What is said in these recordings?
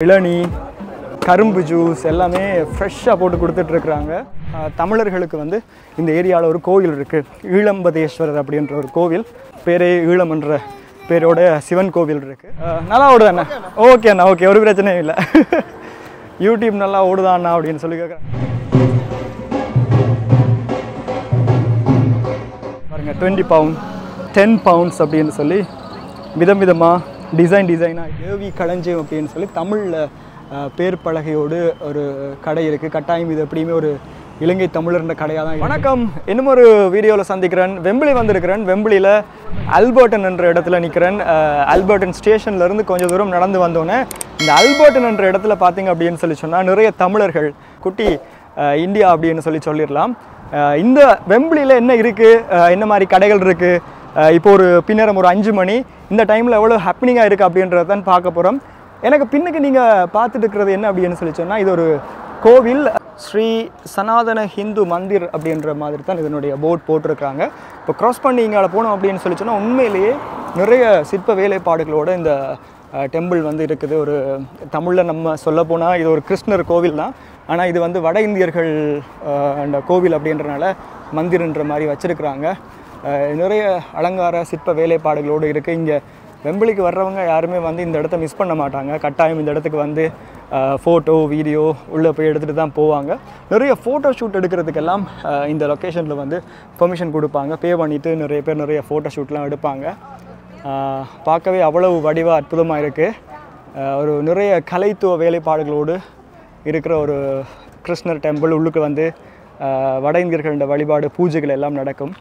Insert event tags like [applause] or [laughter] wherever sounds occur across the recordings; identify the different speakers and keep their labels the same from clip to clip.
Speaker 1: இளநீ கரும்பு ஜூஸ் எல்லாமே ஃப்ரெஷ்ஷாக போட்டு கொடுத்துட்ருக்குறாங்க. தமிழர்களுக்கு வந்து இந்த ஏரியாவில் ஒரு கோவில் இருக்குது ஈழம்பதேஸ்வரர் அப்படின்ற ஒரு கோவில். பேரே ஈழம்ன்ற பேரோட சிவன் கோவில் இருக்குது நல்லா ஓடுதாண்ணா ஓகே அண்ணா ஓகே ஒரு பிரச்சனையும் இல்லை. யூடியூப் [laughs] நல்லா ஓடுதா அண்ணா அப்படின்னு சொல்லி கேட்குறேன் பாருங்கள் டுவெண்ட்டி பவுண்ட் டென் பவுண்ட்ஸ் அப்படின்னு சொல்லி விதம் விதமாக டிசைன் டிசைனாக ஏவி களஞ்சியம் அப்படின்னு சொல்லி தமிழில் பேர் பலகையோடு ஒரு கடை இருக்குது கட்டாயம் இது எப்படியுமே ஒரு இலங்கை தமிழர்ன்ற கடையாக தான் வணக்கம். இன்னும் ஒரு வீடியோவில் சந்திக்கிறேன். வெம்பிளி வந்திருக்கிறேன். வெம்பிளியில் அல்பர்டன் என்ற இடத்துல நிற்கிறேன் அல்பர்டன் ஸ்டேஷன்லேருந்து கொஞ்சம் தூரம் நடந்து வந்தோன்னே இந்த அல்பர்டன் என்ற இடத்துல பார்த்தீங்க அப்படின்னு சொல்லி சொன்னால் நிறைய தமிழர்கள் குட்டி இந்தியா அப்படின்னு சொல்லி சொல்லிடலாம். இந்த வெம்பிளியில் என்ன இருக்குது என்ன மாதிரி கடைகள் இருக்குது இப்போ ஒரு பின்னரம் ஒரு அஞ்சு மணி. இந்த டைமில் எவ்வளோ ஹாப்பினிங்காக இருக்குது அப்படின்றத தான் பார்க்க போகிறோம் எனக்கு பின்னுக்கு நீங்கள் பார்த்துட்டு இருக்கிறது என்ன அப்படின்னு சொல்லி சொன்னால் இது ஒரு கோவில். ஸ்ரீ சனாதன ஹிந்து மந்திர் அப்படின்ற மாதிரி தான் இதனுடைய போர்ட் போட்டிருக்கிறாங்க இப்போ க்ராஸ் பண்ணி இங்கே போனோம் அப்படின்னு சொல்லி சொன்னால் உண்மையிலேயே நிறைய சிற்ப வேலைப்பாடுகளோட இந்த டெம்பிள் வந்து இருக்குது. ஒரு தமிழில் நம்ம சொல்ல போனால் இது ஒரு கிருஷ்ணர் கோவில் தான். ஆனால் இது வந்து வட இந்தியர்கள் அந்த கோவில் அப்படின்றனால மந்திர்ன்ற மாதிரி வச்சுருக்குறாங்க. நிறைய அலங்கார சிற்ப வேலைப்பாடுகளோடு இருக்குது இங்கே வெம்பிளிக்கு வர்றவங்க யாருமே வந்து இந்த இடத்த மிஸ் பண்ண மாட்டாங்க. கட்டாயம் இந்த இடத்துக்கு வந்து ஃபோட்டோ வீடியோ உள்ளே போய் எடுத்துகிட்டு தான் போவாங்க. நிறைய ஃபோட்டோ ஷூட் எடுக்கிறதுக்கெல்லாம் இந்த லொக்கேஷனில் வந்து பெர்மிஷன் கொடுப்பாங்க. பே பண்ணிவிட்டு நிறைய பேர் நிறைய ஃபோட்டோ ஷூட்லாம் எடுப்பாங்க. பார்க்கவே அவ்வளவு வடிவாக அற்புதமாக இருக்குது ஒரு நிறைய கலைத்துவ வேலைப்பாடுகளோடு இருக்கிற ஒரு கிருஷ்ணர் டெம்பிள் உள்ளுக்கு வந்து வட இந்தியர்களோட வழிபாடு பூஜைகள் எல்லாம் நடக்கும்.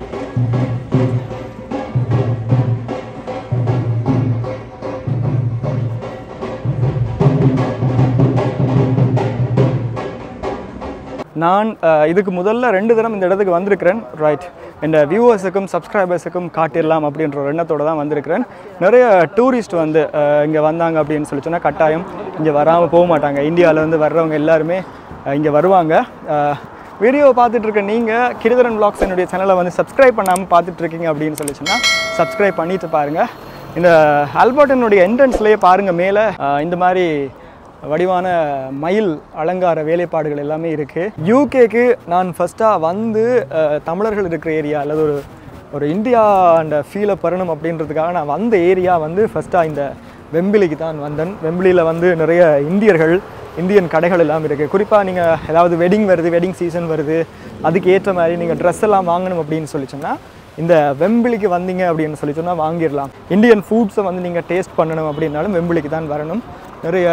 Speaker 1: நான் இதுக்கு முதல்ல ரெண்டு தினம் இந்த இடத்துக்கு வந்திருக்கிறேன். ரைட் என் வியூவர்ஸுக்கும் சப்ஸ்கிரைபர்ஸுக்கும் காட்டிடலாம் அப்படின்ற ஒரு எண்ணத்தோடு தான் வந்திருக்கிறேன். நிறைய டூரிஸ்ட் வந்து இங்கே வந்தாங்க அப்படின்னு சொல்லி சொன்னால் கட்டாயம் இங்கே வராமல் போக மாட்டாங்க. இந்தியாவிலேருந்து வர்றவங்க எல்லாருமே இங்கே வருவாங்க. வீடியோ பார்த்துட்டு இருக்க நீங்கள் கிருதரன் பிளாக்ஸ் என்னுடைய சேனலை வந்து சப்ஸ்கிரைப் பண்ணாமல் பார்த்துட்டு இருக்கீங்க அப்படின்னு சொல்லி சொன்னால் சப்ஸ்கிரைப் பண்ணிட்டு பாருங்கள் இந்த ஆல்பர்டனுடைய என்ட்ரன்ஸ்லேயே பாருங்கள் மேலே. இந்த மாதிரி வடிவான மயில் அலங்கார வேலைப்பாடுகள் எல்லாமே இருக்குது யூகேக்கு நான் ஃபஸ்ட்டாக வந்து தமிழர்கள் இருக்கிற ஏரியா அல்லது ஒரு ஒரு இந்தியா அந்த ஃபீலை பெறணும் அப்படின்றதுக்காக நான் வந்த ஏரியா வந்து ஃபஸ்ட்டாக இந்த வெம்பிலிக்கு தான் வந்தேன். வெம்பிலியில் வந்து நிறைய இந்தியர்கள் இந்தியன் கடைகள் எல்லாம் இருக்குது குறிப்பாக நீங்கள் ஏதாவது வெட்டிங் வருது வெட்டிங் சீசன் வருது அதுக்கு ஏற்ற மாதிரி நீங்கள் ட்ரெஸ் எல்லாம் வாங்கணும் அப்படின்னு சொல்லி சொன்னால் இந்த வெம்பிலிக்கு வந்தீங்க அப்படின்னு சொல்லி சொன்னால் வாங்கிடலாம். இந்தியன் ஃபுட்ஸை வந்து நீங்கள் டேஸ்ட் பண்ணணும் அப்படின்னாலும் வெம்பிலிக்கு தான் வரணும். நிறைய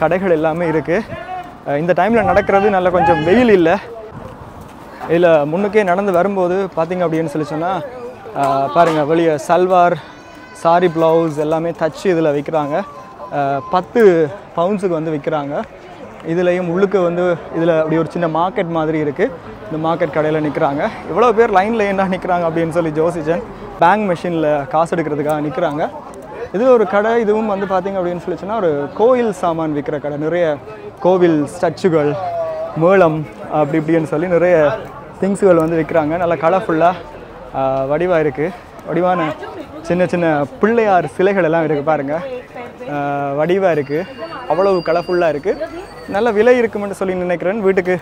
Speaker 1: கடைகள் எல்லாமே இருக்குது இந்த டைமில் நடக்கிறது நல்ல கொஞ்சம் வெயில் இல்லை. இதில் முன்னுக்கே நடந்து வரும்போது பார்த்திங்க அப்படின்னு சொல்லி சொன்னால் பாருங்கள் வெளியே சல்வார் சாரி ப்ளவுஸ் எல்லாமே தச்சு இதில் விற்கிறாங்க பத்து பவுன்ஸுக்கு வந்து விற்கிறாங்க இதுலேயும் உள்ளுக்கு வந்து இதில் அப்படி ஒரு சின்ன மார்க்கெட் மாதிரி இருக்குது இந்த மார்க்கெட் கடையில் நிற்கிறாங்க இவ்வளோ பேர் லைனில் என்ன நிற்கிறாங்க அப்படின்னு சொல்லி ஜோசிஜன் பேங்க் மிஷினில் காசு எடுக்கிறதுக்காக நிற்கிறாங்க இது ஒரு கடை இதுவும் வந்து பார்த்திங்க அப்படின்னு சொல்லி சொன்னால் ஒரு கோயில் சாமான் விற்கிற கடை. நிறைய கோவில் ஸ்டச்சுகள் மேளம் அப்படி இப்படின்னு சொல்லி நிறைய திங்ஸுகள் வந்து விற்கிறாங்க நல்லா கலர்ஃபுல்லாக வடிவாக இருக்குது வடிவான சின்ன சின்ன பிள்ளையார் சிலைகள் எல்லாம் இருக்குது பாருங்கள் வடிவாக இருக்குது அவ்வளவு கலர்ஃபுல்லாக இருக்குது நல்ல விலை இருக்குமென்னு சொல்லி நினைக்கிறேன். வீட்டுக்கு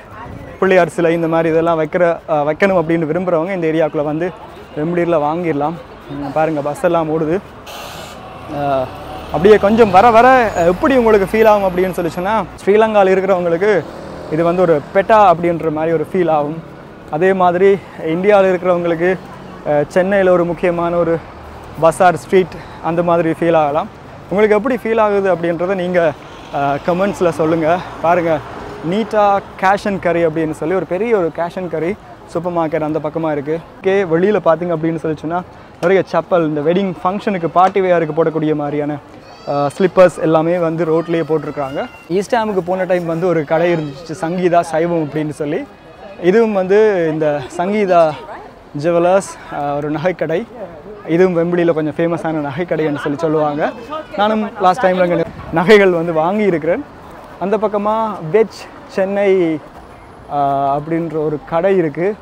Speaker 1: பிள்ளையார் சிலை இந்த மாதிரி இதெல்லாம் வைக்கிற வைக்கணும் அப்படின்னு விரும்புகிறவங்க இந்த ஏரியாக்குள்ளே வந்து வெம்படியில் வாங்கிடலாம். பாருங்கள் பஸ் எல்லாம் ஓடுது. அப்படியே கொஞ்சம் வர வர எப்படி உங்களுக்கு ஃபீல் ஆகும் அப்படின்னு சொல்லி சொன்னால் ஸ்ரீலங்காவில் இருக்கிறவங்களுக்கு இது வந்து ஒரு பெட்டா அப்படின்ற மாதிரி ஒரு ஃபீல் ஆகும். அதே மாதிரி இந்தியாவில் இருக்கிறவங்களுக்கு சென்னையில் ஒரு முக்கியமான ஒரு பஸார் ஸ்ட்ரீட் அந்த மாதிரி ஃபீல் ஆகலாம். உங்களுக்கு எப்படி ஃபீல் ஆகுது அப்படின்றத நீங்கள் கமெண்ட்ஸில் சொல்லுங்கள் பாருங்கள் நீட்டாக கேஷ் அண்ட் கறி அப்படின்னு சொல்லி ஒரு பெரிய ஒரு கேஷ் அண்ட் கறி சூப்பர் மார்க்கெட் அந்த பக்கமாக இருக்குது ஓகே வெளியில் பார்த்தீங்க அப்படின்னு சொல்லி சொன்னால் நிறைய செப்பல் இந்த வெட்டிங் ஃபங்க்ஷனுக்கு பார்ட்டி வேருக்கு போடக்கூடிய மாதிரியான ஸ்லிப்பர்ஸ் எல்லாமே வந்து ரோட்லேயே போட்டிருக்காங்க. ஈஸ்ட் போன டைம் வந்து ஒரு கடை இருந்துச்சு சங்கீதா சைவம் அப்படின்னு சொல்லி. இதுவும் வந்து இந்த சங்கீதா ஜுவல்லர்ஸ் ஒரு நகைக்கடை. இதுவும் வெம்பிலியில் கொஞ்சம் ஃபேமஸான நகைக்கடைன்னு சொல்லி சொல்லுவாங்க. நானும் லாஸ்ட் டைமில் இங்கே நகைகள் வந்து வாங்கியிருக்கிறேன். அந்த பக்கமாக வெஜ் சென்னை அப்படின்ற ஒரு கடை இருக்குது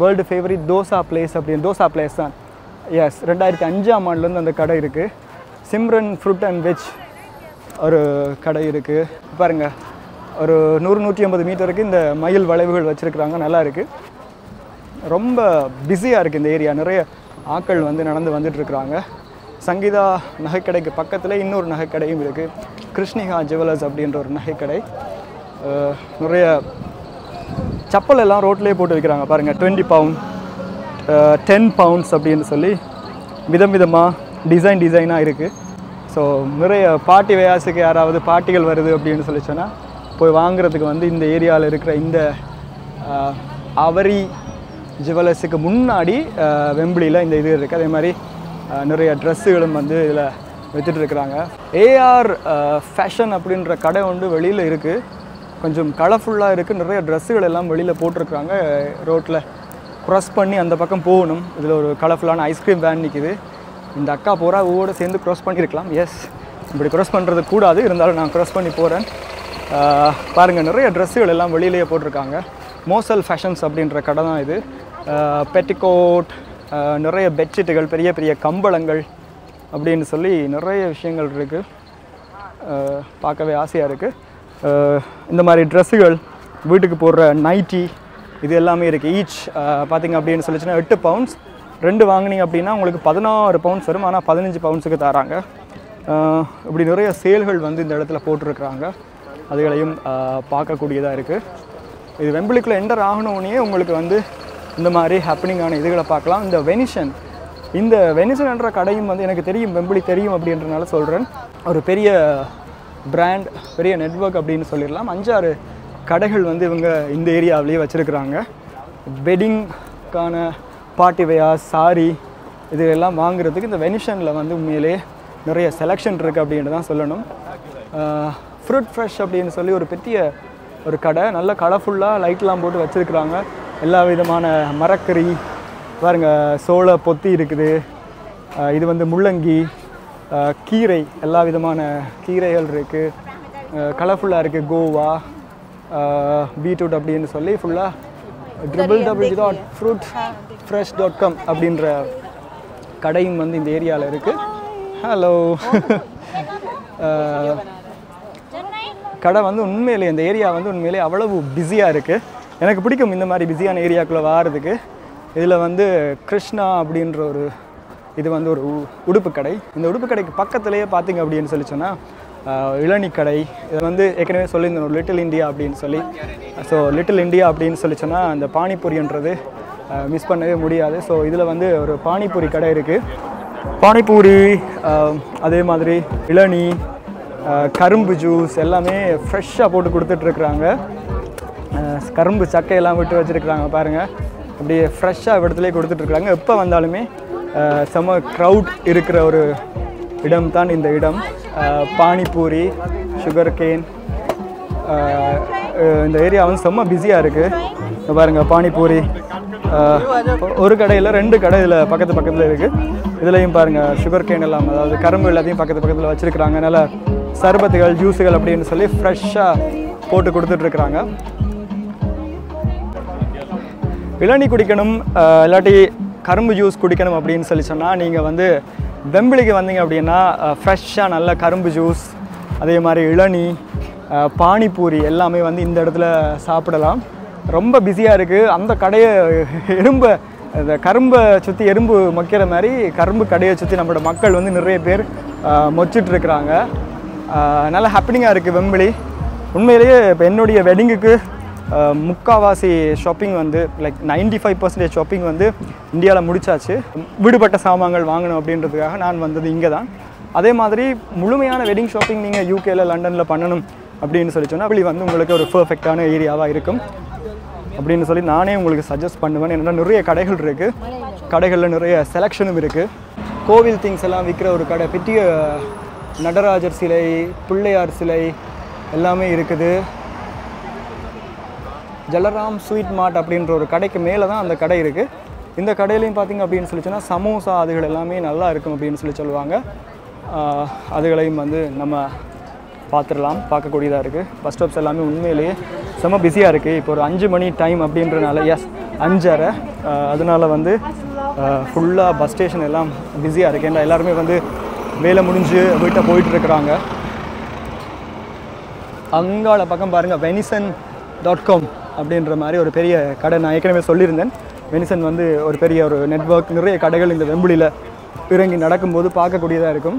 Speaker 1: வேர்ல்டு ஃபேவரட் தோசா பிளேஸ் அப்படின்னு. தோசா பிளேஸ் தான். எஸ் ரெண்டாயிரத்தி அஞ்சாம் ஆண்டுலேருந்து அந்த கடை இருக்குது சிம்ரன் ஃப்ரூட் அண்ட் வெஜ் ஒரு கடை இருக்குது பாருங்க ஒரு நூறு நூற்றி ஐம்பது மீட்டருக்கு இந்த மயில் வளைவுகள் வச்சுருக்குறாங்க நல்லா இருக்குது ரொம்ப பிஸியாக இருக்குது இந்த ஏரியா நிறைய ஆட்கள் வந்து நடந்து வந்துட்டுருக்குறாங்க. சங்கீதா நகைக்கடைக்கு பக்கத்தில் இன்னொரு நகைக்கடையும் இருக்குது கிருஷ்ணிகா ஜுவல்லர்ஸ் அப்படின்ற ஒரு நகைக்கடை. நிறைய செப்பல் எல்லாம் ரோட்லேயே போட்டு வைக்கிறாங்க. பாருங்கள் டுவெண்ட்டி பவுண்ட் டென் பவுண்ட்ஸ் அப்படின்னு சொல்லி விதம் விதமாக டிசைன் டிசைனாக இருக்குது ஸோ நிறைய பாட்டி வயாசுக்கு யாராவது பாட்டிகள் வருது அப்படின்னு சொல்லி சொன்னால் போய் வாங்குறதுக்கு வந்து இந்த ஏரியாவில் இருக்கிற இந்த அவரி ஜுவல்லர்ஸுக்கு முன்னாடி வெம்பிளியில் இந்த இது இருக்குது அதே மாதிரி நிறைய ட்ரெஸ்ஸுகளும் வந்து இதில் வித்துட்டு இருக்கிறாங்க ஏஆர் ஃபேஷன் அப்படின்ற கடை வந்து வெளியில் இருக்குது கொஞ்சம் கலர்ஃபுல்லாக இருக்குது நிறைய ட்ரெஸ்ஸுகள் எல்லாம் வெளியில் போட்டிருக்கிறாங்க. ரோட்டில் க்ராஸ் பண்ணி அந்த பக்கம் போகணும். இதில் ஒரு கலர்ஃபுல்லான ஐஸ்கிரீம் வேன் நிற்கிது இந்த அக்கா போகிறா ஊவோட சேர்ந்து க்ராஸ் பண்ணியிருக்கலாம். எஸ் இப்படி க்ராஸ் பண்ணுறது கூடாது. இருந்தாலும் நான் க்ராஸ் பண்ணி போகிறேன் பாருங்கள் நிறைய ட்ரெஸ்ஸுகள் எல்லாம் வெளியிலேயே போட்டிருக்காங்க. மோசல் ஃபேஷன்ஸ் அப்படின்ற கடை தான் இது. பெட்டிகோட் நிறைய பெட்ஷீட்டுகள் பெரிய பெரிய கம்பளங்கள் அப்படின்னு சொல்லி நிறைய விஷயங்கள் இருக்குது பார்க்கவே ஆசையாக இருக்குது இந்த மாதிரி ட்ரெஸ்ஸுகள் வீட்டுக்கு போடுற நைட்டி இது எல்லாமே இருக்குது ஈச் பார்த்திங்க அப்படின்னு சொல்லிச்சுன்னா எட்டு பவுண்ட்ஸ் ரெண்டு வாங்குனீங்க அப்படின்னா உங்களுக்கு பதினாறு பவுண்ட்ஸ் வரும். ஆனால் பதினஞ்சு பவுண்ட்ஸுக்கு தராங்க. இப்படி நிறைய சேல்கள் வந்து இந்த இடத்துல போட்டிருக்கிறாங்க. அதுகளையும் பார்க்கக்கூடியதாக இருக்குது இது வெம்பிளிக்குள்ளே என்டர் ஆகணுன்னே உங்களுக்கு வந்து இந்த மாதிரி ஹாப்பனிங்கான இதுகளை பார்க்கலாம். இந்த வெனிஷன் இந்த வெனிஷன் என்ற கடையும் வந்து எனக்கு தெரியும் வெம்பிளி தெரியும் அப்படின்றனால சொல்கிறேன் ஒரு பெரிய பிராண்ட் பெரிய நெட்வொர்க் அப்படின்னு சொல்லிடலாம். அஞ்சாறு கடைகள் வந்து இவங்க இந்த ஏரியாவிலேயே வச்சுருக்குறாங்க. வெட்டிங்க்கான பார்ட்டி வெயா சாரி இது எல்லாம் வாங்குறதுக்கு இந்த வெனிஷனில் வந்து உண்மையிலே நிறைய செலெக்ஷன் இருக்குது அப்படின்ட்டு தான் சொல்லணும் ஃப்ரூட் ஃப்ரெஷ் அப்படின்னு சொல்லி ஒரு பெரிய ஒரு கடை நல்ல கலர்ஃபுல்லாக லைட்லாம் போட்டு வச்சுருக்குறாங்க. எல்லா விதமான மரக்கறி பாருங்க சோள பொத்தி இருக்குது. இது வந்து முள்ளங்கி கீரை எல்லா விதமான கீரைகள் இருக்குது கலர்ஃபுல்லாக இருக்குது கோவா பீட்ரூட் அப்படின்னு சொல்லி ஃபுல்லாக triple double dot fruit fresh dot com அப்படின்ற கடையும் வந்து இந்த ஏரியாவில் இருக்குது ஹலோ கடை வந்து உண்மையிலே இந்த ஏரியா வந்து உண்மையிலே அவ்வளவு பிஸியாக இருக்குது எனக்கு பிடிக்கும் இந்த மாதிரி பிஸியான ஏரியாக்குள்ளே வாரதுக்கு. இதில் வந்து கிருஷ்ணா அப்படின்ற ஒரு இது வந்து ஒரு உ- உடுப்பு கடை. இந்த உடுப்பு கடைக்கு பக்கத்துலேயே பார்த்திங்க அப்படின்னு சொல்லி சொன்னால் இளநி கடை. இது வந்து ஏற்கனவே சொல்லியிருந்தோம் ஒரு லிட்டில் இந்தியா அப்படின்னு சொல்லி. ஸோ லிட்டில் இந்தியா அப்படின்னு சொல்லி சொன்னால் அந்த பானிபூரின்றது மிஸ் பண்ணவே முடியாது. ஸோ இதில் வந்து ஒரு பானிபூரி கடை இருக்குது பானிபூரி அதே மாதிரி இளநி கரும்பு ஜூஸ் எல்லாமே ஃப்ரெஷ்ஷாக போட்டு கொடுத்துட்ருக்குறாங்க கரும்பு சக்கையெல்லாம் விட்டு வச்சுருக்குறாங்க பாருங்கள் அப்படியே ஃப்ரெஷ்ஷாக இடத்துலேயே கொடுத்துட்ருக்குறாங்க எப்போ வந்தாலுமே செம க்ரௌட் இருக்கிற ஒரு இடம் தான் இந்த இடம். பானிபூரி சுகர் கேன் இந்த ஏரியா வந்து செம்ம பிஸியாக இருக்குது பாருங்கள் பானிபூரி ஒரு கடையில் ரெண்டு கடை இதில் பக்கத்து பக்கத்தில் இருக்குது இதுலேயும் பாருங்கள் சுகர் கேன் எல்லாம் அதாவது கரும்பு எல்லாத்தையும் பக்கத்து பக்கத்தில் வச்சுருக்குறாங்க. நல்ல சர்பத்துகள் ஜூஸுகள் அப்படின்னு சொல்லி ஃப்ரெஷ்ஷாக போட்டு கொடுத்துட்ருக்குறாங்க இளநீ குடிக்கணும் இல்லாட்டி கரும்பு ஜூஸ் குடிக்கணும் அப்படின்னு சொல்லி சொன்னால் நீங்கள் வந்து வெம்பிளிக்கு வந்தீங்க அப்படின்னா ஃப்ரெஷ்ஷாக நல்ல கரும்பு ஜூஸ் அதே மாதிரி இளநீ பானிபூரி எல்லாமே வந்து இந்த இடத்துல சாப்பிடலாம். ரொம்ப பிஸியாக இருக்குது அந்த கடையை எறும்பை இந்த கரும்பை சுற்றி எறும்பு மொக்கிற மாதிரி கரும்பு கடையை சுற்றி நம்மளோட மக்கள் வந்து நிறைய பேர் மொச்சிட்ருக்கிறாங்க மொச்சிட்டு இருக்கிறாங்க. நல்ல ஹாப்பினிங்காக இருக்குது வெம்பிளி. உண்மையிலேயே இப்போ என்னுடைய வெட்டிங்குக்கு முக்காவாசி ஷாப்பிங் வந்து லைக் 95% ஃபைவ் பர்சன்டேஜ் ஷாப்பிங் வந்து இந்தியாவில் முடிச்சாச்சு. விடுபட்ட சாமான்கள் வாங்கணும் அப்படின்றதுக்காக நான் வந்தது இங்கே தான் அதே மாதிரி முழுமையான வெட்டிங் ஷாப்பிங் நீங்கள் யூகேல லண்டனில் பண்ணணும் அப்படின்னு சொல்லி சொன்னால் அப்படி வந்து உங்களுக்கு ஒரு பர்ஃபெக்டான ஏரியாவாக இருக்கும். அப்படின்னு சொல்லி நானே உங்களுக்கு சஜஸ்ட் பண்ணுவேன். என்னென்னா நிறைய கடைகள் இருக்குது கடைகளில் நிறைய செலெக்ஷனும் இருக்குது கோவில் திங்ஸ் எல்லாம் விற்கிற ஒரு கடை பெரிய நடராஜர் சிலை பிள்ளையார் சிலை எல்லாமே இருக்குது. ஜலராம் ஸ்வீட் மார்ட் அப்படின்ற ஒரு கடைக்கு மேலே தான் அந்த கடை இருக்குது இந்த கடையிலையும் பார்த்திங்க அப்படின்னு சொல்லி சொன்னால் சமோசா அதுகள் எல்லாமே நல்லா இருக்கும் அப்படின்னு சொல்லி சொல்லுவாங்க. அதுகளையும் வந்து நம்ம பார்த்துடலாம் பார்க்கக்கூடியதாக இருக்குது பஸ் ஸ்டாப்ஸ் எல்லாமே உண்மையிலேயே செம்ம பிஸியாக இருக்குது இப்போ ஒரு அஞ்சு மணி டைம் அப்படின்றனால எஸ் அஞ்சரை. அதனால் வந்து ஃபுல்லாக பஸ் ஸ்டேஷன் எல்லாம் பிஸியாக இருக்குது ஏன்னா எல்லாருமே வந்து வேலை முடிஞ்சு வீட்டை போயிட்டுருக்குறாங்க அங்காள பக்கம் பாருங்கள் வெனிசன் டாட் காம் அப்படின்ற மாதிரி ஒரு பெரிய கடை நான் ஏற்கனவே சொல்லியிருந்தேன். வெனிசன் வந்து ஒரு பெரிய ஒரு நெட்வொர்க் நிறைய கடைகள் இந்த வெம்புலியில் இறங்கி நடக்கும்போது பார்க்கக்கூடியதாக இருக்கும்.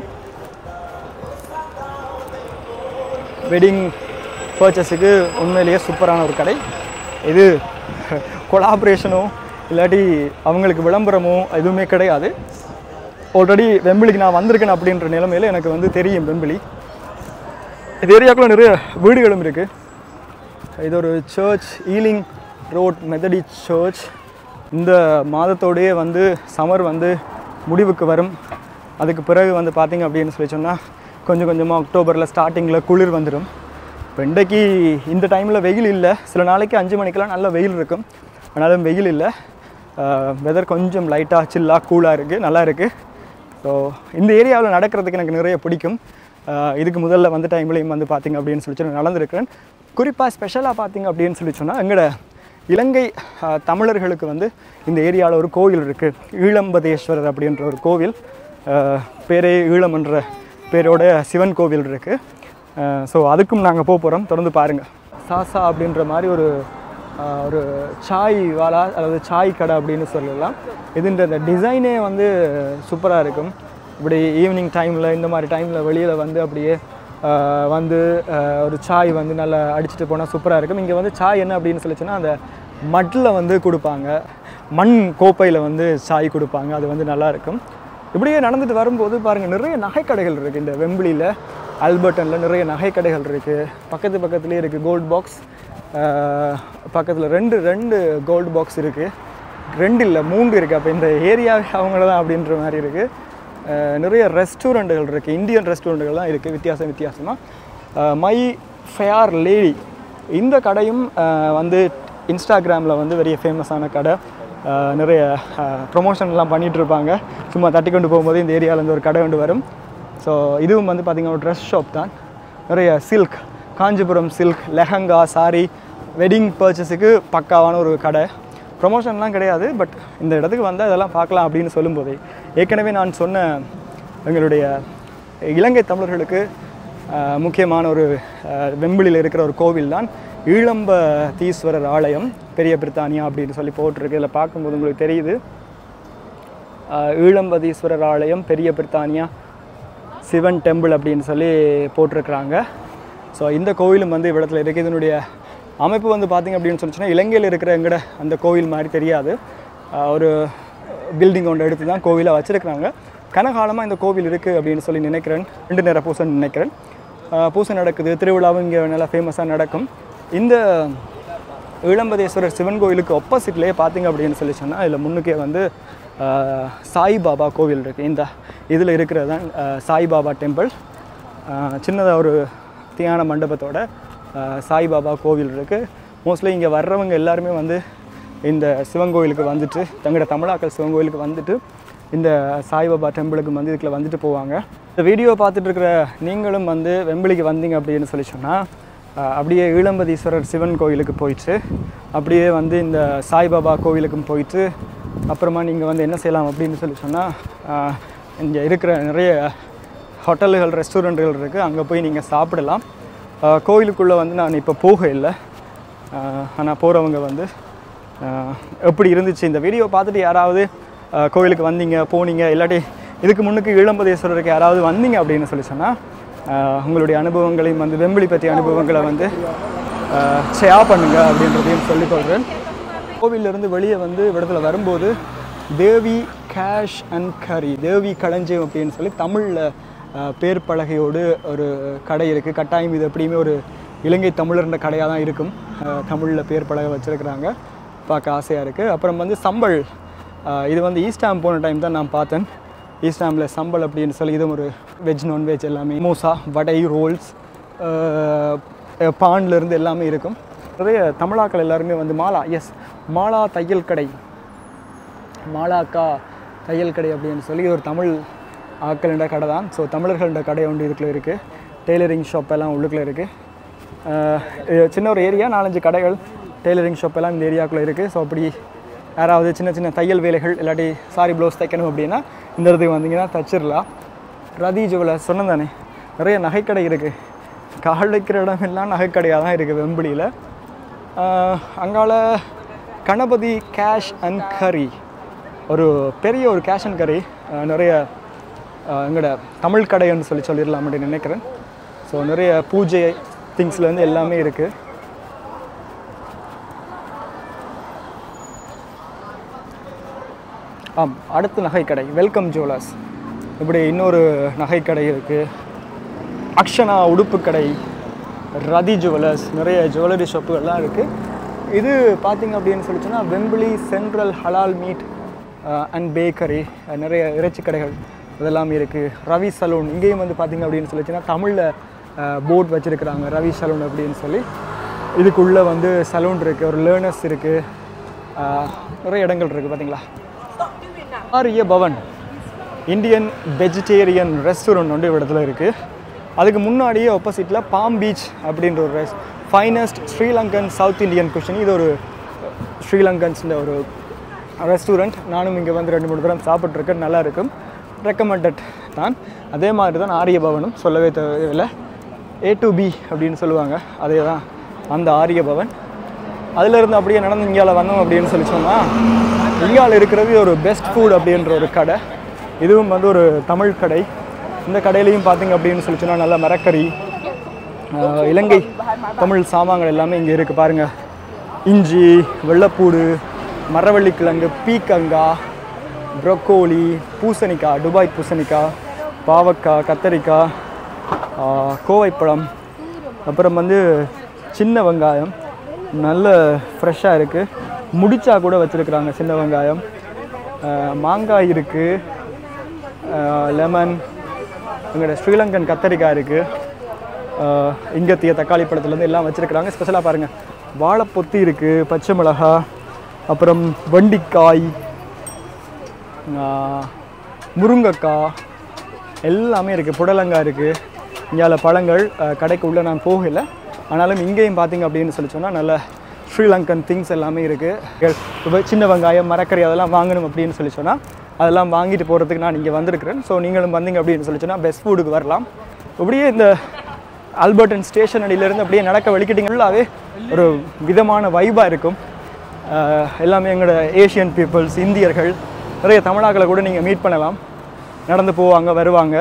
Speaker 1: வெட்டிங் பர்ச்சஸுக்கு உண்மையிலேயே சூப்பரான ஒரு கடை. இது கொலாபரேஷனோ இல்லாட்டி அவங்களுக்கு விளம்பரமோ எதுவுமே கிடையாது. ஆல்ரெடி வெம்பிளிக்கு நான் வந்திருக்கேன் அப்படின்ற நிலைமையில எனக்கு வந்து தெரியும் வெம்பிளி இது ஏரியாக்குள்ளே நிறைய வீடுகளும் இருக்குது இது ஒரு church Ealing road methodist church இந்த மாதத்தோடையே வந்து சம்மர் வந்து முடிவுக்கு வரும். அதுக்கு பிறகு வந்து பார்த்திங்க அப்படின்னு சொல்லி சொன்னால் கொஞ்சம் கொஞ்சமாக அக்டோபரில் ஸ்டார்டிங்கில் குளிர் வந்துடும் இப்போ இன்றைக்கு இந்த டைமில் வெயில் இல்லை. சில நாளைக்கு அஞ்சு மணிக்கெல்லாம் நல்ல வெயில் இருக்கும். ஆனாலும் வெயில் இல்லை. வெதர் கொஞ்சம் லைட்டாக சில்லாக கூலாக இருக்குது நல்லா இருக்குது ஸோ இந்த ஏரியாவில் நடக்கிறதுக்கு எனக்கு நிறைய பிடிக்கும். இதுக்கு முதல்ல வந்த டைம்லையும் வந்து பார்த்திங்க அப்படின்னு சொல்லி நான் நடந்திருக்கிறேன். குறிப்பாக ஸ்பெஷலாக பார்த்திங்க அப்படின்னு சொல்லி சொன்னால் எங்களோட இலங்கை தமிழர்களுக்கு வந்து இந்த ஏரியாவில் ஒரு கோவில் இருக்குது ஈழம்பதேஸ்வரர் அப்படின்ற ஒரு கோவில். பேரே ஈழம் என்ற பேரோட சிவன் கோவில் இருக்குது ஸோ அதுக்கும் நாங்கள் போக போகிறோம் தொடர்ந்து பாருங்கள் சாசா அப்படின்ற மாதிரி ஒரு ஒரு சாய் வாலா அதாவது சாய் கடை அப்படின்னு சொல்லலாம். இதுன்ற அந்த டிசைனே வந்து சூப்பராக இருக்கும். இப்படி ஈவினிங் டைமில் இந்த மாதிரி டைமில் வெளியில் வந்து அப்படியே வந்து ஒரு சாய் வந்து நல்லா அடிச்சுட்டு போனால் சூப்பராக இருக்கும். இங்கே வந்து சாய் என்ன அப்படின்னு சொல்லிச்சுன்னா அந்த மட்டில் வந்து கொடுப்பாங்க. மண் கோப்பையில் வந்து சாய் கொடுப்பாங்க. அது வந்து நல்லாயிருக்கும் இப்படியே நடந்துட்டு வரும்போது பாருங்கள் நிறைய நகைக்கடைகள் இருக்குது இந்த வெம்பிலியில் ஆல்பர்ட்டனில் நிறைய நகைக்கடைகள் இருக்குது பக்கத்து பக்கத்துலேயே இருக்குது கோல்டு பாக்ஸ் பக்கத்தில் ரெண்டு ரெண்டு கோல்டு பாக்ஸ் இருக்குது ரெண்டு இல்லை மூன்று இருக்குது அப்போ இந்த ஏரியா அவங்கள தான் அப்படின்ற மாதிரி இருக்குது நிறைய ரெஸ்டாரண்ட்டுகள் இருக்குது இந்தியன் ரெஸ்டாரண்ட்டுகள்லாம் இருக்குது வித்தியாசம் வித்தியாசமாக மை ஃபேர் லேடி இந்த கடையும் வந்து இன்ஸ்டாகிராமில் வந்து பெரிய ஃபேமஸான கடை. நிறைய ப்ரொமோஷன்லாம் பண்ணிகிட்ருப்பாங்க சும்மா தட்டி கொண்டு போகும்போது இந்த ஏரியாவிலேருந்து ஒரு கடை கொண்டு வரும். ஸோ இதுவும் வந்து பார்த்திங்கன்னா ஒரு ட்ரெஸ் ஷாப் தான். நிறைய silk Kanchipuram silk lehenga sari wedding பர்ச்சஸுக்கு பக்காவான ஒரு கடை. ப்ரொமோஷன்லாம் கிடையாது பட் இந்த இடத்துக்கு வந்தால் இதெல்லாம் பார்க்கலாம் அப்படின்னு சொல்லும்போதே. ஏற்கனவே நான் சொன்ன எங்களுடைய இலங்கை தமிழர்களுக்கு முக்கியமான ஒரு ஆஹ், வெம்பிலியில் இருக்கிற ஒரு கோவில் தான் ஈழம்ப தீஸ்வரர் ஆலயம் பெரிய பிரித்தானியா அப்படின்னு சொல்லி போட்டிருக்கு. இதில் பார்க்கும்போது உங்களுக்கு தெரியுது. ஈழம்பதீஸ்வரர் ஆலயம் பெரிய பிரித்தானியா சிவன் டெம்பிள் அப்படின்னு சொல்லி போட்டிருக்கிறாங்க. ஸோ இந்த கோவிலும் வந்து இவ்விடத்தில் இருக்குது இதனுடைய அமைப்பு வந்து பார்த்திங்க அப்படின்னு சொல்லிச்சுன்னா இலங்கையில் இருக்கிற எங்கட அந்த கோவில் மாதிரி தெரியாது. ஒரு பில்டிங் ஒன்று எடுத்து தான் கோவிலை வச்சுருக்கிறாங்க. கனகாலமாக இந்த கோவில் இருக்குது அப்படின்னு சொல்லி நினைக்கிறேன். ரெண்டு நேரம் பூசைன்னு நினைக்கிறேன். பூசை நடக்குது. திருவிழாவும் இங்கே நல்லா ஃபேமஸாக நடக்கும். இந்த இளம்பதேஸ்வரர் சிவன் கோவிலுக்கு ஆப்போசிட்லேயே பார்த்தீங்க அப்படின்னு சொல்லி சொன்னால் இதில் முன்னுக்கே வந்து சாய்பாபா கோவில் இருக்குது இந்த இதில் இருக்கிறது தான் சாய்பாபா டெம்பிள் சின்னதாக ஒரு தியான மண்டபத்தோட சாய்பாபா கோவில் இருக்குது மோஸ்ட்லி இங்கே வர்றவங்க எல்லாருமே வந்து இந்த சிவன் கோயிலுக்கு வந்துட்டு தங்களோட தமிழாக்கள் சிவன் கோயிலுக்கு வந்துட்டு இந்த சாய்பாபா டெம்பிளுக்கு வந்து இதுக்குள்ள வந்துட்டு போவாங்க. இந்த வீடியோ பார்த்துட்டு இருக்கிற நீங்களும் வந்து வெம்பிலிக்கு வந்தீங்க அப்படின்னு சொல்லி சொன்னால் அப்படியே ஈழம்பதீஸ்வரர் சிவன் கோயிலுக்கு போயிட்டு அப்படியே வந்து இந்த சாய்பாபா கோவிலுக்கும் போயிட்டு அப்புறமா நீங்கள் வந்து என்ன செய்யலாம் அப்படின்னு சொல்லி சொன்னால் இங்கே இருக்கிற நிறைய ஹோட்டல்கள் ரெஸ்டாரண்ட்டுகள் இருக்குது அங்கே போய் நீங்கள் சாப்பிடலாம். கோயிலுக்குள்ளே வந்து நான் இப்போ போக இல்லை ஆனால் போகிறவங்க வந்து எப்படி இருந்துச்சு இந்த வீடியோ பார்த்துட்டு யாராவது கோவிலுக்கு வந்தீங்க போனீங்க இல்லாட்டி இதுக்கு முன்னுக்கு இளம்பதேஸ்வரருக்கு யாராவது வந்தீங்க அப்படின்னு சொல்லி சொன்னால் உங்களுடைய அனுபவங்களையும் வந்து வெம்பிளி பற்றிய அனுபவங்களை வந்து ஷேர் பண்ணுங்க அப்படின்றதையும் சொல்லிக்கொள்கிறேன் கோவிலிருந்து வெளியே வந்து விடத்தில் வரும்போது தேவி கேஷ் அண்ட் கரி தேவி களஞ்சியம் அப்படின்னு சொல்லி தமிழில் பேர் பலகையோடு ஒரு கடை இருக்குது கட்டாயம் இது எப்படியுமே ஒரு இலங்கை தமிழர்ன்ற கடையாக தான் இருக்கும் தமிழில் பேர் பலகை வச்சுருக்குறாங்க. பார்க்க ஆசையாக இருக்குது அப்புறம் வந்து சம்பல். இது வந்து ஈஸ்டாம் போன டைம் தான் நான் பார்த்தேன். ஈஸ்டாமில் சம்பல் அப்படின்னு சொல்லி இதுவும் ஒரு வெஜ் நான்வெஜ் எல்லாமே. மோசா வடை ரோல்ஸ் பான்லேருந்து எல்லாமே இருக்கும். நிறைய தமிழாக்கள் எல்லாருமே வந்து மாலா எஸ் மாலா தையல் கடை. மாலாக்கா தையல் கடை அப்படின்னு சொல்லி ஒரு தமிழ் ஆக்களின்ற கடை தான். ஸோ தமிழர்கள்ன்ற கடை ஒன்று இதுக்குள்ளே இருக்குது டெய்லரிங் ஷாப் எல்லாம் உள்ளுக்குள்ளே இருக்குது சின்ன ஒரு ஏரியா நாலஞ்சு கடைகள். டெய்லரிங் ஷாப் எல்லாம் இந்த ஏரியாக்குள்ளே இருக்குது ஸோ அப்படி யாராவது சின்ன சின்ன தையல் வேலைகள் இல்லாட்டி சாரி ப்ளவுஸ் தைக்கணும் அப்படின்னா இந்த இடத்துக்கு வந்தீங்கன்னா தச்சிடலாம் ரதி ஜுவலர் சொன்னேன் தானே நிறைய நகைக்கடை இருக்குது கால் வைக்கிற இடம் எல்லாம் நகைக்கடையாக தான் இருக்குது வெம்பிலியில். அங்கால கணபதி கேஷ் அண்ட் கரி ஒரு பெரிய ஒரு கேஷ் அண்ட் கரி நிறைய எங்களோட தமிழ் கடைன்னு சொல்லி சொல்லிடலாம் அப்படின்னு நினைக்கிறேன். ஸோ நிறைய பூஜை திங்ஸ்லேருந்து எல்லாமே இருக்குது ஆம் அடுத்த நகைக்கடை வெல்கம் ஜுவல்லர்ஸ் இப்படி இன்னொரு நகைக்கடை இருக்குது அக்ஷனா உடுப்பு கடை ரதி ஜுவல்லர்ஸ் நிறைய ஜுவல்லரி ஷாப்புகள்லாம் இருக்குது இது பார்த்திங்க அப்படின்னு சொல்லிச்சுன்னா Wembley central halal meat and bakery நிறைய இறைச்சி கடைகள் இதெல்லாம் இருக்குது ரவி சலூன் இங்கேயும் வந்து பார்த்திங்க அப்படின்னு சொல்லிச்சுன்னா தமிழில் போர்ட் வச்சுருக்குறாங்க ரவி சலூன் அப்படின்னு சொல்லி. இதுக்குள்ளே வந்து சலூன் இருக்குது ஒரு லேர்னர்ஸ் இருக்குது நிறைய இடங்கள் இருக்குது பார்த்திங்களா ஆரிய பவன். இந்தியன் வெஜிடேரியன் ரெஸ்டாரண்ட் வந்து இடத்துல இருக்குது அதுக்கு முன்னாடியே ஆப்போசிட்டில் பாம் பீச் அப்படின்ற ஒரு ரெஸ் finest Sri Lankan south Indian cuisine இது ஒரு ஸ்ரீலங்கன்ஸில் ஒரு ரெஸ்டாரண்ட் நானும் இங்கே வந்து ரெண்டு மூணு தரம் சாப்பிட்ருக்கேன் நல்லா இருக்கும். ரெக்கமெண்டட் தான். அதே மாதிரி தான் ஆரிய பவனும் சொல்லவே தேவையில்லை. ஏ டு பி அப்படின்னு சொல்லுவாங்க. அதே தான் அந்த ஆரிய பவன். அதிலிருந்து அப்படியே நடந்து இங்கேயால் வந்தோம் அப்படின்னு சொல்லி சொன்னால் இந்தியாவில் இருக்கிறது ஒரு பெஸ்ட் ஃபுட் அப்படின்ற ஒரு கடை. இதுவும் வந்து ஒரு தமிழ் கடை. இந்த கடையிலையும் பார்த்தீங்க அப்படின்னு சொல்லி சொன்னால் நல்ல மரக்கறி இலங்கை தமிழ் சாமான்கள் எல்லாமே இங்கே இருக்குது பாருங்கள் இஞ்சி வெள்ளைப்பூடு மரவள்ளிக்கிழங்கு பீக்கங்கா ப்ரொக்கோலி பூசணிக்காய் துபாய் பூசணிக்காய் பாவக்காய் கத்தரிக்காய் கோவைப்பழம். அப்புறம் வந்து சின்ன வெங்காயம். நல்ல ஃப்ரெஷ்ஷாக இருக்குது முடிச்சா கூட வச்சுருக்குறாங்க சின்ன வெங்காயம். மாங்காய் இருக்குது லெமன் எங்களோட ஸ்ரீலங்கன் கத்தரிக்காய் இருக்குது இங்கத்திய தக்காளி பழத்துலேருந்து எல்லாம் வச்சுருக்குறாங்க. ஸ்பெஷலாக பாருங்கள் வாழைப்பொத்தி இருக்குது பச்சை மிளகா அப்புறம் வண்டிக்காய் முருங்கைக்காய் எல்லாமே இருக்குது புடலங்காய் இருக்குது இங்கே பழங்கள் கடைக்கு உள்ளே நான் போகலை. ஆனாலும் இங்கேயும் பார்த்தீங்க அப்படின்னு சொல்லி சொன்னால் நல்ல ஸ்ரீலங்கன் திங்ஸ் எல்லாமே இருக்குது இப்போ சின்ன வெங்காயம் மரக்கறி அதெல்லாம் வாங்கணும் அப்படின்னு சொல்லி சொன்னால் அதெல்லாம் வாங்கிட்டு போகிறதுக்கு நான் இங்கே வந்திருக்கிறேன். ஸோ நீங்களும் வந்தீங்க அப்படின்னு சொல்லி சொன்னால் பெஸ்ட் ஃபுட்டுக்கு வரலாம். இப்படியே இந்த ஆல்பர்டன் ஸ்டேஷன் அடியிலேருந்து அப்படியே நடக்க வலிக்கிட்டீங்க ஃபுல்லாகவே ஒரு விதமான வைபாக இருக்கும். எல்லாமே எங்களோட ஏஷியன் பீப்புள்ஸ் இந்தியர்கள் நிறைய தமிழாக்களை கூட நீங்கள் மீட் பண்ணலாம். நடந்து போவாங்க வருவாங்க.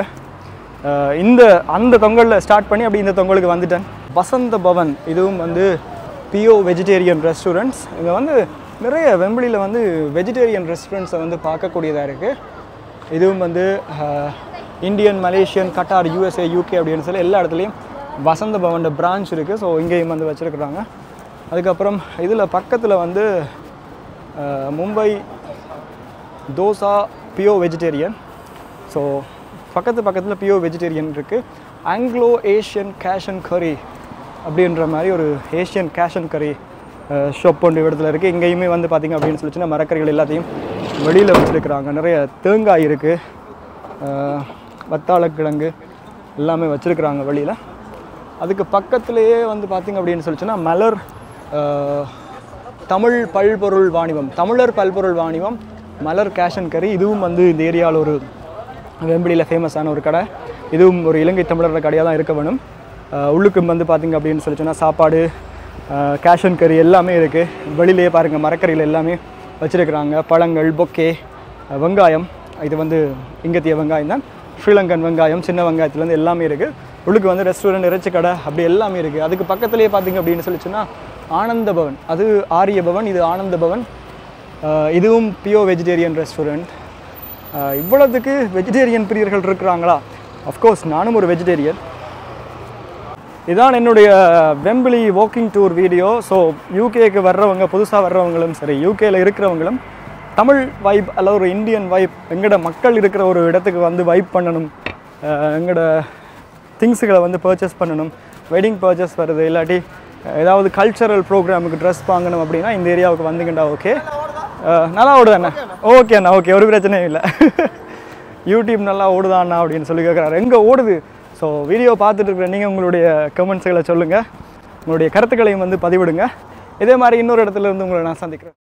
Speaker 1: இந்த அந்த தொங்கலில் ஸ்டார்ட் பண்ணி அப்படி இந்த தொங்கலுக்கு வந்துட்டேன். வசந்த பவன் இதுவும் வந்து பியோ வெஜிடேரியன் ரெஸ்டாரண்ட்ஸ் இங்கே வந்து நிறைய வெம்பிலியில் வந்து வெஜிடேரியன் ரெஸ்டாரண்ட்ஸை வந்து பார்க்கக்கூடியதாக இருக்குது இதுவும் வந்து Indian Malaysian Qatar USA UK அப்படின்னு சொல்லி எல்லா இடத்துலையும் வசந்த பவன் பிரான்ச் இருக்குது ஸோ இங்கேயும் வந்து வச்சுருக்குறாங்க. அதுக்கப்புறம் இதில் பக்கத்தில் வந்து Mumbai dosa pure vegetarian so பக்கத்து பக்கத்தில் பியோ வெஜிடேரியன் இருக்குது Anglo Asian cash and carry அப்படின்ற மாதிரி ஒரு Asian cash and carry shop ஒன்று இடத்துல இருக்குது இங்கேயுமே வந்து பார்த்திங்க அப்படின்னு சொல்லிச்சுன்னா மரக்கறிகள் எல்லாத்தையும் வெளியில் வச்சுருக்குறாங்க. நிறைய தேங்காய் இருக்குது வத்தாளக்கிழங்கு எல்லாமே வச்சுருக்குறாங்க வெளியில். அதுக்கு பக்கத்துலேயே வந்து பார்த்திங்க அப்படின்னு சொல்லிச்சுன்னா மலர் தமிழ் பல்பொருள் வாணிபம். தமிழர் பல்பொருள் வாணிபம் மலர் கேஷ் அண்ட் கரி இதுவும் வந்து இந்த ஏரியாவில் ஒரு வெம்பிலியில் ஃபேமஸான ஒரு கடை. இதுவும் ஒரு இலங்கை தமிழர் கடையாக தான் இருக்க வேணும். உள்ளுக்கு வந்து பார்த்திங்க அப்படின்னு சொல்லி சொன்னால் சாப்பாடு கேஷ் அண்ட் கறி எல்லாமே இருக்குது வெளியிலேயே பாருங்கள் மரக்கறிகள் எல்லாமே வச்சுருக்குறாங்க. பழங்கள் பொக்கே வெங்காயம். இது வந்து இங்கத்திய வெங்காயம் தான். ஸ்ரீலங்கன் வெங்காயம் சின்ன வெங்காயத்துலேருந்து எல்லாமே இருக்குது உள்ளுக்கு வந்து ரெஸ்டாரண்ட் இறைச்சி கடை அப்படி எல்லாமே இருக்குது அதுக்கு பக்கத்துலேயே பார்த்தீங்க அப்படின்னு சொல்லி சொன்னால் ஆனந்த பவன். அது ஆரிய பவன் இது ஆனந்த பவன். இதுவும் பியோ வெஜிடேரியன் ரெஸ்டாரண்ட் இவ்வளோத்துக்கு வெஜிடேரியன் பிரியர்கள் இருக்கிறாங்களா? அஃப்கோர்ஸ் நானும் ஒரு வெஜிடேரியன் இதான் என்னுடைய Wembley walking tour video so யூகேக்கு வர்றவங்க புதுசாக வர்றவங்களும் சரி யூகேல இருக்கிறவங்களும் தமிழ் வைப் அல்ல ஒரு இந்தியன் வைப் எங்களோட மக்கள் இருக்கிற ஒரு இடத்துக்கு வந்து வைப் பண்ணணும். எங்களோட திங்ஸுகளை வந்து பர்ச்சேஸ் பண்ணணும். வெட்டிங் பர்ச்சேஸ் வருது இல்லாட்டி ஏதாவது கல்ச்சரல் ப்ரோக்ராமுக்கு ட்ரெஸ் வாங்கணும் அப்படின்னா இந்த ஏரியாவுக்கு வந்தீங்கண்டா ஓகே நல்லா ஓடுது அண்ணா ஓகே அண்ணா. ஓகே ஒரு பிரச்சனையும் இல்லை. யூடியூப் [laughs] நல்லா ஓடுதா அண்ணா அப்படின்னு சொல்லி கேட்குறாரு எங்கே ஓடுது? ஸோ வீடியோ பார்த்துட்டு இருக்கிற நீங்கள் உங்களுடைய கமெண்ட்ஸுகளை சொல்லுங்கள் உங்களுடைய கருத்துக்களையும் வந்து பதிவிடுங்க. இதே மாதிரி இன்னொரு இடத்துல இருந்து உங்களை நான் சந்திக்கிறேன்.